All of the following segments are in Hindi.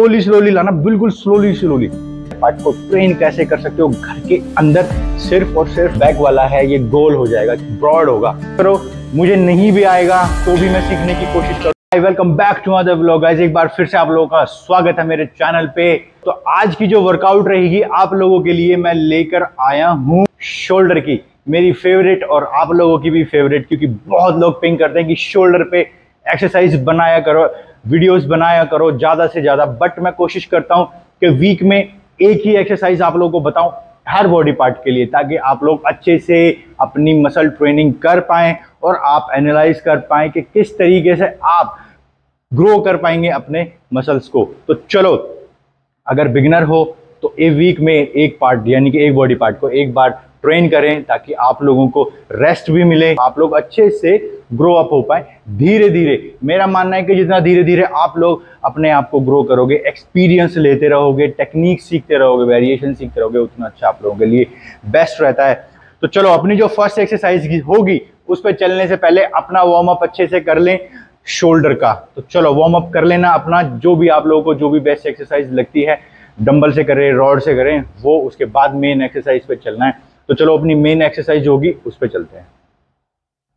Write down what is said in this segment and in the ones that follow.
स्लोली स्लोली लाना, बिल्कुल स्लोली स्लोली पार्ट को ट्रेन कैसे कर सकते हो? घर के अंदर सिर्फ़ और सिर्फ़ बैक वाला है, ये गोल हो जाएगा ब्रॉड होगा। करो, मुझे नहीं भी आएगा तो भी मैं सीखने की कोशिश करूँ। Welcome back to other vlog guys एक बार फिर से आप लोगों का स्वागत है मेरे चैनल पे। तो आज की जो वर्कआउट रहेगी, आप लोगों के लिए मैं लेकर आया हूँ शोल्डर की। मेरी फेवरेट और आप लोगों की भी फेवरेट क्योंकि बहुत लोग पिंग करते हैं कि शोल्डर पे एक्सरसाइज बनाया करो। वीडियोस बनाया करो ज़्यादा से ज़्यादा। बट मैं कोशिश करता हूँ कि वीक में एक ही एक्सरसाइज आप लोगों को बताऊँ हर बॉडी पार्ट के लिए, ताकि आप लोग अच्छे से अपनी मसल ट्रेनिंग कर पाएँ और आप एनालाइज कर पाएँ कि किस तरीके से आप ग्रो कर पाएँगे अपने मसल्स को। तो चलो, अगर बिगनर हो तो एक वीक में एक पार्ट यानी कि एक बॉडी पार्ट को एक बार ट्रेन करें ताकि आप लोगों को रेस्ट भी मिले। आप लोग अच्छे से ग्रो अप हो पाए। धीरे धीरे मेरा मानना है कि जितना धीरे धीरे आप लोग अपने आप को ग्रो करोगे एक्सपीरियंस लेते रहोगे टेक्निक सीखते रहोगे वेरिएशन सीखते रहोगे, उतना अच्छा आप लोगों के लिए बेस्ट रहता है। तो चलो, अपनी जो फ़र्स्ट एक्सरसाइज होगी, उस पर चलने से पहले अपना वार्म अप अच्छे से कर लें शोल्डर का। तो चलो वार्म अप कर लेना अपना, जो भी आप लोगों को, जो भी बेस्ट एक्सरसाइज लगती है डंबल से करें रॉड से करें, वो उसके बाद मेन एक्सरसाइज पे चलना है। तो चलो अपनी मेन एक्सरसाइज होगी, उस पर चलते हैं।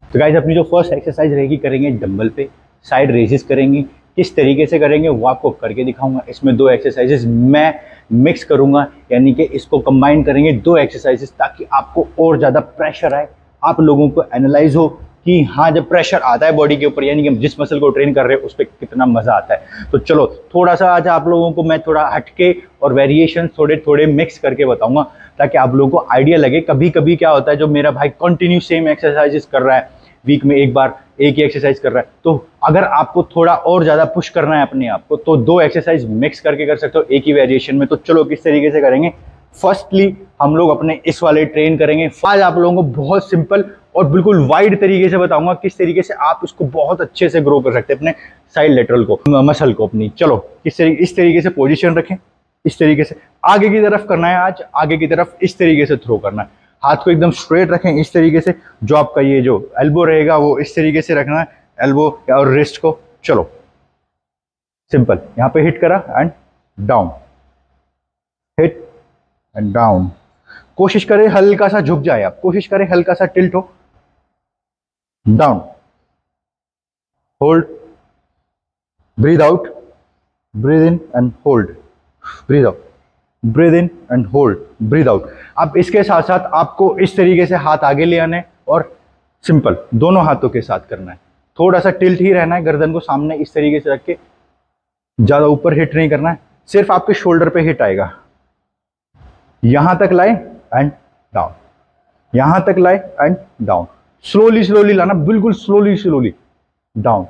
तो गाइज़ अपनी जो फ़र्स्ट एक्सरसाइज रहेगी, करेंगे डंबल पे। साइड रेजिस करेंगे। किस तरीके से करेंगे, वो आपको करके दिखाऊँगा। इसमें दो एक्सरसाइजेस मैं मिक्स करूँगा। यानी कि इसको कंबाइन करेंगे दो एक्सरसाइजेस ताकि आपको और ज़्यादा प्रेशर आए। आप लोगों को एनालाइज हो कि हाँ जब प्रेशर आता है बॉडी के ऊपर, यानी कि हम जिस मसल को ट्रेन कर रहे हैं, उस पर कितना मज़ा आता है। तो चलो, थोड़ा सा आज आप लोगों को मैं थोड़ा हटके और वेरिएशन थोड़े थोड़े मिक्स करके बताऊँगा। ताकि आप लोगों को आइडिया लगे। कभी कभी क्या होता है जो मेरा भाई कंटिन्यू सेम एक्सरसाइजेस कर रहा है वीक में एक बार एक ही एक्सरसाइज कर रहा है तो अगर आपको थोड़ा और ज़्यादा पुश करना है अपने आप को तो दो एक्सरसाइज मिक्स करके कर सकते हो, एक ही वेरिएशन में। तो चलो, किस तरीके से करेंगे? फर्स्टली हम लोग अपने इस वाले ट्रेन करेंगे। आज आप लोगों को बहुत सिंपल और बिल्कुल वाइड तरीके से बताऊँगा, किस तरीके से आप इसको बहुत अच्छे से ग्रो कर सकते हैं अपने साइड लेटरल को मसल को अपनी। चलो, किस तरीके इस तरीके से पोजिशन रखें। इस तरीके से। आगे की तरफ़ करना है आज, आगे की तरफ़ इस तरीके से थ्रो करना है। हाथ को एकदम स्ट्रेट रखें इस तरीके से, जो आपका ये जो एल्बो रहेगा, वो इस तरीके से रखना है एल्बो और रिस्ट को। चलो सिंपल यहाँ पे हिट करा and down hit and down कोशिश करें हल्का सा झुक जाए आप। कोशिश करें हल्का सा टिल्ट हो। Down hold breathe out breathe in and hold breathe out breathe in and hold breathe out अब इसके साथ साथ आपको इस तरीके से हाथ आगे ले आने और सिंपल दोनों हाथों के साथ करना है। थोड़ा सा टिल्ट ही रहना है, गर्दन को सामने इस तरीके से रख के। ज़्यादा ऊपर हिट नहीं करना है, सिर्फ़ आपके शोल्डर पे हिट आएगा। यहाँ तक लाए एंड डाउन यहाँ तक लाए एंड डाउन स्लोली स्लोली लाना, बिल्कुल स्लोली स्लोली डाउन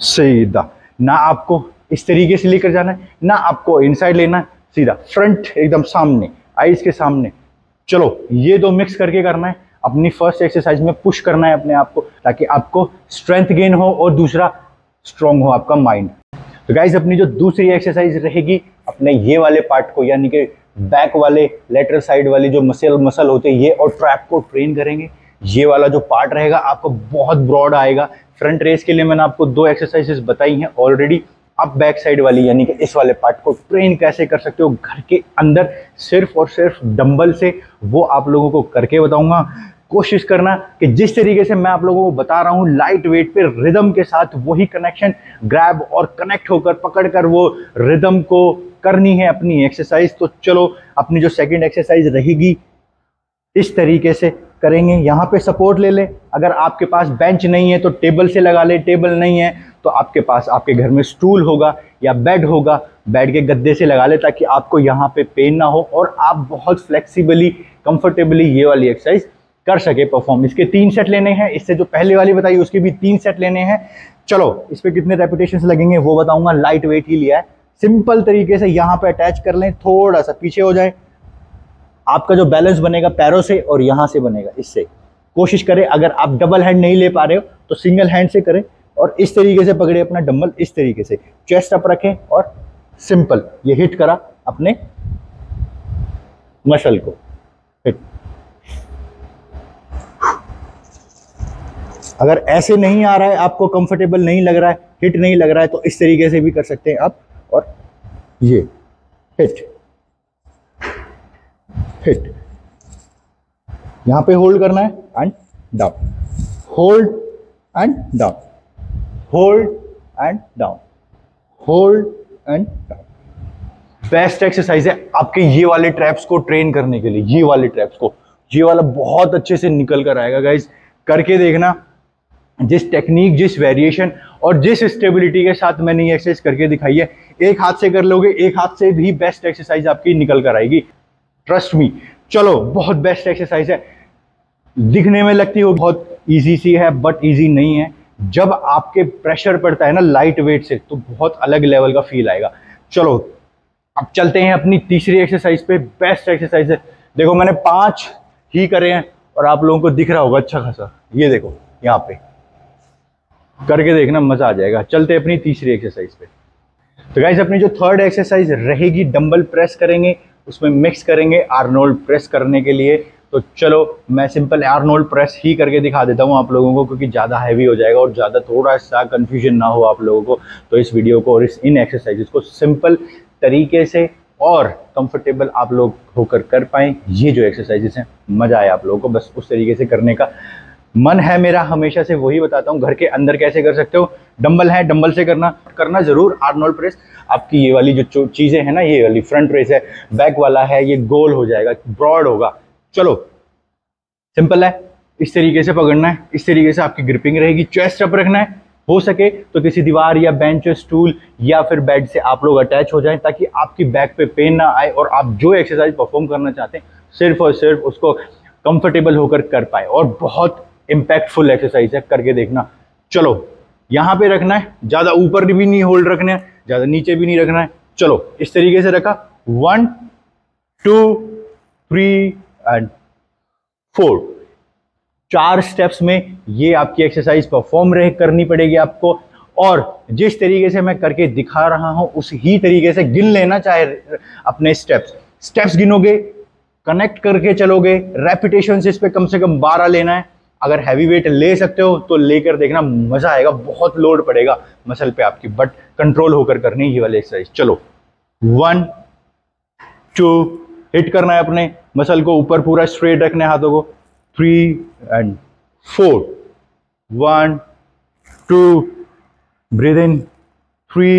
सही सीधा। ना आपको इस तरीके से लेकर जाना है। ना आपको इनसाइड लेना है, सीधा फ्रंट एकदम सामने आइज़ के सामने। चलो, ये दो मिक्स करके करना है। अपनी फ़र्स्ट एक्सरसाइज में पुश करना है अपने आप को, ताकि आपको स्ट्रेंथ गेन हो और दूसरा स्ट्रांग हो आपका माइंड तो गाइज़ अपनी जो दूसरी एक्सरसाइज रहेगी, अपने ये वाले पार्ट को, यानी कि बैक वाले लेटर साइड वाली जो मसल मसल होते हैं, ये और ट्रैप को ट्रेन करेंगे। ये वाला जो पार्ट रहेगा, आपको बहुत ब्रॉड आएगा। फ्रंट रेस के लिए मैंने आपको दो एक्सरसाइजेस बताई हैं ऑलरेडी आप बैक साइड वाली, यानी कि इस वाले पार्ट को ट्रेन कैसे कर सकते हो? घर के अंदर सिर्फ़ और सिर्फ़ डंबल से वो आप लोगों को करके बताऊँगा। कोशिश करना कि जिस तरीके से मैं आप लोगों को बता रहा हूँ लाइट वेट पे रिदम के साथ वही कनेक्शन ग्रैब और कनेक्ट होकर, पकड़कर वो रिदम को करनी है अपनी एक्सरसाइज तो चलो, अपनी जो सेकंड एक्सरसाइज रहेगी, इस तरीके से करेंगे, यहाँ पे सपोर्ट ले लें। अगर आपके पास बेंच नहीं है तो टेबल से लगा ले। टेबल नहीं है तो आपके पास, आपके घर में स्टूल होगा या बेड होगा। बेड के गद्दे से लगा ले ताकि आपको यहाँ पे पेन ना हो और आप बहुत फ्लेक्सिबली कंफर्टेबली ये वाली एक्सरसाइज कर सके परफॉर्म इसके तीन सेट लेने हैं। इससे जो पहले वाली बताई, उसके भी तीन सेट लेने हैं। चलो, इस पर कितने रेपुटेशन लगेंगे, वो बताऊँगा। लाइट वेट ही लिया है। सिंपल तरीके से यहाँ पर अटैच कर लें, थोड़ा सा पीछे हो जाए। आपका जो बैलेंस बनेगा पैरों से और यहाँ से बनेगा, इससे। कोशिश करें, अगर आप डबल हैंड नहीं ले पा रहे हो तो सिंगल हैंड से करें और इस तरीके से पकड़े अपना डम्बल इस तरीके से। चेस्ट अप रखें और सिंपल, ये हिट करा अपने मसल को। हिट अगर ऐसे नहीं आ रहा है, आपको कंफर्टेबल नहीं लग रहा है हिट नहीं लग रहा है तो इस तरीके से भी कर सकते हैं आप और ये। हिट हिट यहाँ पे होल्ड करना है and down hold and down hold and down hold and down best exercise है आपके ये वाले ट्रैप्स को ट्रेन करने के लिए, ये वाले ट्रैप्स को. ये वाला बहुत अच्छे से निकल कर आएगा गाइज़ करके देखना जिस टेक्निक जिस वेरिएशन और जिस स्टेबिलिटी के साथ मैंने ये एक्सरसाइज करके दिखाई है, एक हाथ से कर लोगे, एक हाथ से भी बेस्ट एक्सरसाइज आपकी निकल कर आएगी. ट्रस्ट मी चलो, बहुत बेस्ट एक्सरसाइज है। दिखने में लगती हो बहुत इजी सी है बट इजी नहीं है। जब आपके प्रेशर पड़ता है ना लाइट वेट से तो बहुत अलग लेवल का फील आएगा। चलो, अब चलते हैं अपनी तीसरी एक्सरसाइज पे। बेस्ट एक्सरसाइज है। देखो, मैंने पाँच ही करे हैं, और आप लोगों को दिख रहा होगा अच्छा खासा। ये देखो, यहाँ पे। करके देखना, मज़ा आ जाएगा। चलते अपनी तीसरी एक्सरसाइज पे। तो गाइज़ अपनी जो थर्ड एक्सरसाइज रहेगी डंबल प्रेस करेंगे। उसमें मिक्स करेंगे आर्नोल्ड प्रेस करने के लिए। तो चलो, मैं सिंपल आर्नोल्ड प्रेस ही करके दिखा देता हूँ आप लोगों को, क्योंकि ज़्यादा हैवी हो जाएगा और ज़्यादा थोड़ा सा कन्फ्यूज़न ना हो आप लोगों को। तो इस वीडियो को और इस इन एक्सरसाइजेस को सिंपल तरीके से और कंफर्टेबल आप लोग होकर कर पाएँ। ये जो एक्सरसाइजेस हैं, मज़ा आए आप लोगों को, बस उस तरीके से करने का। मन है मेरा, हमेशा से वही बताता हूँ, घर के अंदर कैसे कर सकते हो? डंबल है, डंबल से करना करना ज़रूर आर्नोल्ड प्रेस आपकी ये वाली जो चीज़ें हैं ना, ये वाली फ्रंट प्रेस है बैक वाला है, ये गोल हो जाएगा ब्रॉड होगा। चलो सिंपल है, इस तरीके से पकड़ना है, इस तरीके से आपकी ग्रिपिंग रहेगी चेस्ट अप रखना है, हो सके तो किसी दीवार या बेंच स्टूल या फिर बेड से आप लोग अटैच हो जाएँ, ताकि आपकी बैक पे पेन ना आए और आप जो एक्सरसाइज परफॉर्म करना चाहते हैं, सिर्फ़ और सिर्फ़ उसको कंफर्टेबल होकर कर पाए। और बहुत इंपैक्टफुल एक्सरसाइज है, करके देखना। चलो, यहाँ पे रखना है, ज़्यादा ऊपर भी नहीं होल्ड रखना है, ज़्यादा नीचे भी नहीं रखना है। चलो, इस तरीके से रखा। One two three and four चार स्टेप्स में ये आपकी एक्सरसाइज परफॉर्म रहे, करनी पड़ेगी आपको। और जिस तरीके से मैं करके दिखा रहा हूँ, उस ही तरीके से गिन लेना चाहे अपने स्टेप्स स्टेप्स गिनोगे कनेक्ट करके चलोगे। रेपिटेशन से इस पर कम से कम बारह लेना है। अगर हैवी वेट ले सकते हो तो लेकर देखना मज़ा आएगा, बहुत लोड पड़ेगा मसल पे आपकी बट कंट्रोल होकर करनी ये वाली एक्सरसाइज चलो वन टू हिट करना है अपने मसल को, ऊपर पूरा स्ट्रेट रखने हाथों को। Three and four one two breathe in three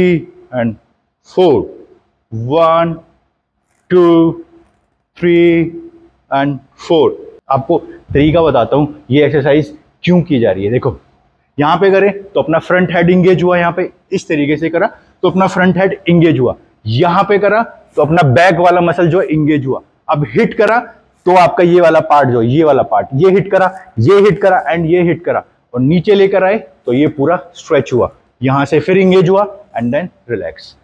and four one two three and four आपको तरीका बताता हूँ, ये एक्सरसाइज क्यों की जा रही है? देखो, यहाँ पे करें तो अपना फ्रंट हेड इंगेज हुआ, यहाँ पे इस तरीके से करा तो अपना फ्रंट हेड इंगेज हुआ। यहाँ पे करा तो अपना बैक वाला मसल जो है इंगेज हुआ। अब हिट करा तो आपका ये वाला पार्ट जो ये वाला पार्ट ये हिट करा, ये हिट करा एंड ये हिट करा। और नीचे लेकर आए तो ये पूरा स्ट्रेच हुआ। यहाँ से फिर इंगेज हुआ एंड देन रिलैक्स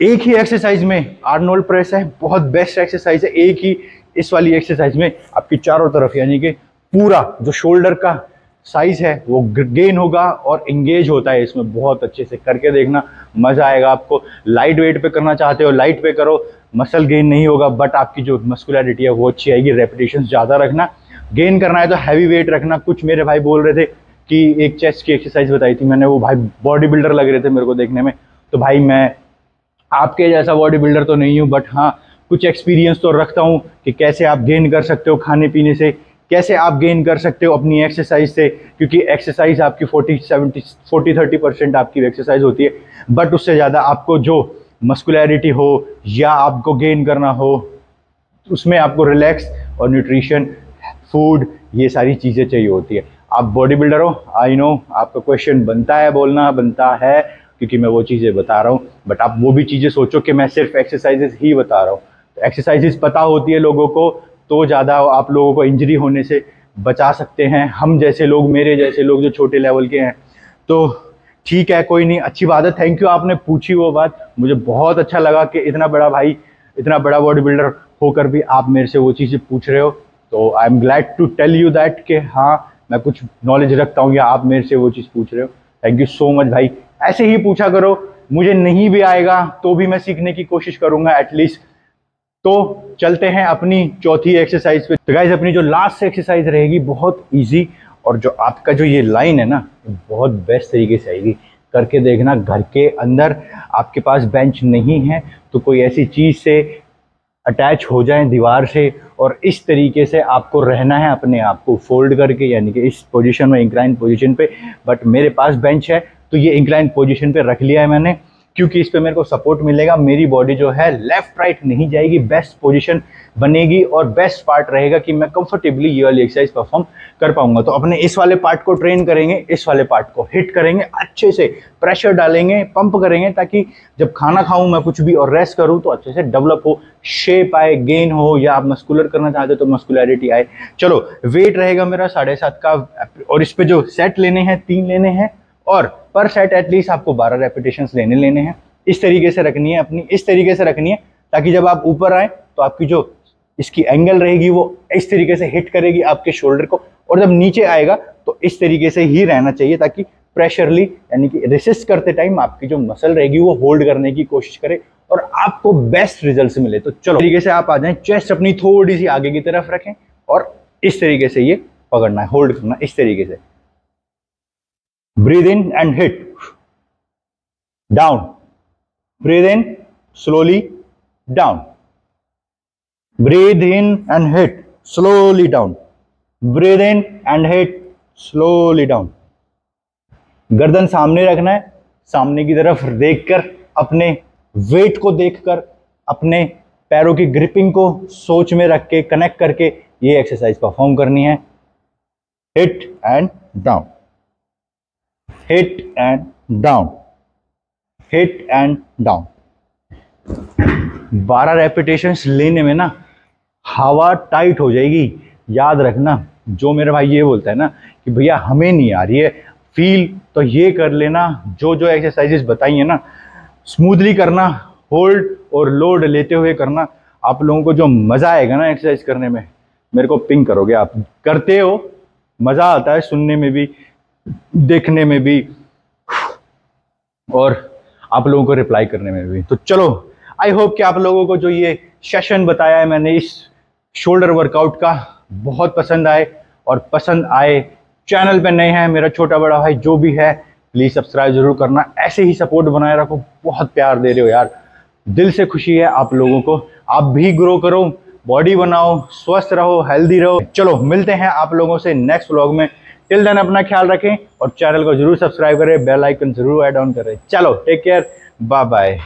एक ही एक्सरसाइज में आर्नोल्ड प्रेस है, बहुत बेस्ट एक्सरसाइज है, एक ही इस वाली एक्सरसाइज में आपकी चारों तरफ़ यानी कि पूरा जो शोल्डर का साइज़ है, वो गेन होगा और इंगेज होता है इसमें बहुत अच्छे से करके देखना। मज़ा आएगा आपको। लाइट वेट पे करना चाहते हो लाइट पे करो। मसल गेन नहीं होगा बट आपकी जो मस्कुलरिटी है, वो अच्छी आएगी। रेपिटेशन ज़्यादा रखना। गेन करना है तो हैवी वेट रखना। कुछ मेरे भाई बोल रहे थे कि एक चेस्ट की एक्सरसाइज बताई थी मैंने। वो भाई बॉडी बिल्डर लग रहे थे मेरे को देखने में। तो भाई मैं आपके जैसा बॉडी बिल्डर तो नहीं हूँ बट हाँ कुछ एक्सपीरियंस तो रखता हूँ कि कैसे आप गेन कर सकते हो खाने पीने से, कैसे आप गेन कर सकते हो अपनी एक्सरसाइज से, क्योंकि एक्सरसाइज आपकी 40 70 40 30 परसेंट आपकी एक्सरसाइज होती है। बट उससे ज़्यादा आपको जो मस्कुलरिटी हो या आपको गेन करना हो, उसमें आपको रिलैक्स और न्यूट्रिशन फ़ूड ये सारी चीज़ें चाहिए होती है। आप बॉडी बिल्डर हो आई नो आपका क्वेश्चन बनता है, बोलना बनता है, क्योंकि मैं वो चीज़ें बता रहा हूँ। बट आप वो भी चीज़ें सोचो कि मैं सिर्फ़ एक्सरसाइजेज ही बता रहा हूँ। एक्सरसाइजेस पता होती है लोगों को तो ज़्यादा आप लोगों को इंजरी होने से बचा सकते हैं। हम जैसे लोग, मेरे जैसे लोग जो छोटे लेवल के हैं। तो ठीक है, कोई नहीं, अच्छी बात है। थैंक यू आपने पूछी वो बात। मुझे बहुत अच्छा लगा कि इतना बड़ा भाई, इतना बड़ा बॉडी बिल्डर होकर भी आप मेरे से वो चीज़ें पूछ रहे हो। तो I am glad to tell you that कि हाँ मैं कुछ नॉलेज रखता हूँ या आप मेरे से वो चीज़ पूछ रहे हो। थैंक यू सो मच भाई। ऐसे ही पूछा करो, मुझे नहीं भी आएगा तो भी मैं सीखने की कोशिश करूँगा एटलीस्ट तो चलते हैं अपनी चौथी एक्सरसाइज पे। तो गाइज़ अपनी जो लास्ट एक्सरसाइज रहेगी, बहुत इजी और जो आपका जो ये लाइन है ना बहुत बेस्ट तरीके से आएगी। करके देखना, घर के अंदर आपके पास बेंच नहीं है तो कोई ऐसी चीज़ से अटैच हो जाए दीवार से और इस तरीके से आपको रहना है अपने आप को फोल्ड करके, यानी कि इस पोजीशन में इंक्लाइन पोजीशन पे। बट मेरे पास बेंच है तो ये इंक्लाइन पोजीशन पे रख लिया है मैंने। क्योंकि इस पर मेरे को सपोर्ट मिलेगा। मेरी बॉडी जो है लेफ़्ट राइट नहीं जाएगी बेस्ट पोजिशन बनेगी और बेस्ट पार्ट रहेगा कि मैं कंफर्टेबली ये वाली एक्सरसाइज परफॉर्म कर पाऊँगा। तो अपने इस वाले पार्ट को ट्रेन करेंगे, इस वाले पार्ट को हिट करेंगे, अच्छे से प्रेशर डालेंगे पंप करेंगे ताकि जब खाना खाऊं, मैं कुछ भी और रेस्ट करूँ तो अच्छे से डेवलप हो शेप आए गेन हो या आप मस्कुलर करना चाहते हो तो मस्कुलरिटी आए। चलो वेट रहेगा मेरा साढ़े सात का, और इस पे जो सेट लेने हैं, तीन लेने हैं, और पर सेट एटलीस्ट आपको 12 रेपिटेशन लेने लेने हैं। इस तरीके से रखनी है अपनी, इस तरीके से रखनी है ताकि जब आप ऊपर आए तो आपकी जो इसकी एंगल रहेगी, वो इस तरीके से हिट करेगी आपके शोल्डर को और जब नीचे आएगा तो इस तरीके से ही रहना चाहिए ताकि प्रेशरली यानी कि रेसिस्ट करते टाइम आपकी जो मसल रहेगी, वो होल्ड करने की कोशिश करे और आपको बेस्ट रिज़ल्ट मिले। तो चलो तरीके से आप आ जाएँ चेस्ट अपनी थोड़ी सी आगे की तरफ़ रखें और इस तरीके से ये पकड़ना है होल्ड करना इस तरीके से। Breathe in and hit down breathe in slowly down breathe in and hit slowly down breathe in and hit slowly down गर्दन सामने रखना है सामने की तरफ़ देखकर अपने वेट को देखकर अपने पैरों की ग्रिपिंग को सोच में रख के कनेक्ट करके ये एक्सरसाइज परफॉर्म करनी है hit and down hit and down hit and down बारह रेपिटेशन लेने में ना हवा टाइट हो जाएगी। याद रखना, जो मेरा भाई ये बोलता है ना कि भैया हमें नहीं आ रही है। फील तो ये कर लेना, जो जो एक्सरसाइजेस बताई है ना स्मूथली करना होल्ड और लोड लेते हुए करना, आप लोगों को जो मज़ा आएगा ना एक्सरसाइज करने में, मेरे को पिंक करोगे आप। करते हो, मज़ा आता है सुनने में भी। देखने में भी और आप लोगों को रिप्लाई करने में भी। तो चलो आई होप कि आप लोगों को जो ये सेशन बताया है, मैंने इस शोल्डर वर्कआउट का बहुत पसंद आए और पसंद आए चैनल पे नए हैं मेरा छोटा बड़ा भाई, जो भी है प्लीज़ सब्सक्राइब ज़रूर करना। ऐसे ही सपोर्ट बनाए रखो। बहुत प्यार दे रहे हो यार। दिल से खुशी है आप लोगों को। आप भी ग्रो करो बॉडी बनाओ, स्वस्थ रहो हेल्दी रहो। चलो, मिलते हैं आप लोगों से नेक्स्ट व्लॉग में। टिल देन अपना ख्याल रखें और चैनल को ज़रूर सब्सक्राइब करें बेल आइकन ज़रूर एड ऑन करें। चलो टेक केयर बाय बाय